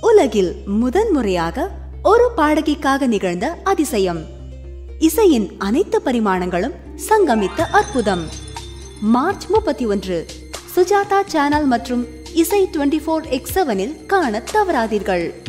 உலகில் முதன்முறையாக ஒரு பாடகிக்காக நிகழ்ந்த அதிசயம். இசையின் அனைத்து பரிமாணங்களும் சங்கமித்த அற்புதம். மார்ச் முப்பத்தி ஒன்று சுஜாதா சேனல் மற்றும் இசை டுவெண்டி ஃபோர் எக்ஸ் செவனில் காண தவறாதீர்கள்.